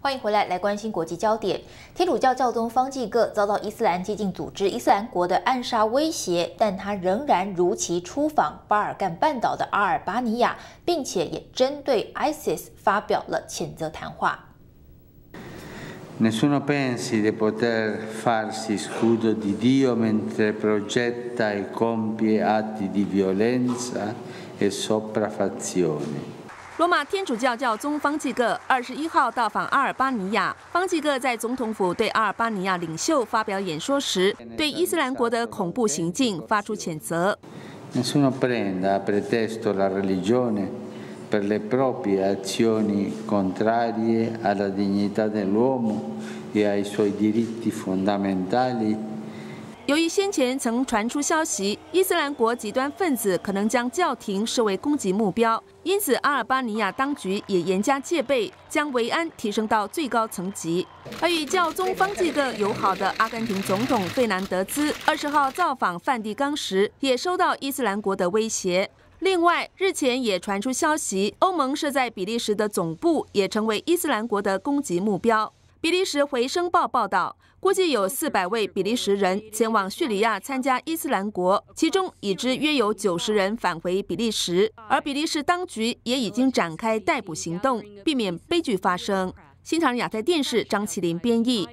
欢迎回来，来关心国际焦点。天主教教宗方济各遭到伊斯兰激进组织伊斯兰国的暗杀威胁，但他仍然如期出访巴尔干半岛的阿尔巴尼亚，并且也针对 ISIS 发表了谴责谈话。Nessuno pensi di poter farsi scudo di Dio mentre progetta e compie atti di violenza e sopraffazione. 罗马天主教教宗方济各二十一号到访阿尔巴尼亚。方济各在总统府对阿尔巴尼亚领袖发表演说时，对伊斯兰国的恐怖行径发出谴责。由于先前曾传出消息，伊斯兰国极端分子可能将教廷视为攻击目标，因此阿尔巴尼亚当局也严加戒备，将维安提升到最高层级。而与教宗方济各友好的阿根廷总统费南德兹二十号造访梵蒂冈时，也收到伊斯兰国的威胁。另外，日前也传出消息，欧盟设在比利时的总部也成为伊斯兰国的攻击目标。比利时回声报报道，估计有四百位比利时人前往叙利亚参加伊斯兰国，其中已知约有九十人返回比利时，而比利时当局也已经展开逮捕行动，避免悲剧发生。新唐亚太电视张麒麟编译。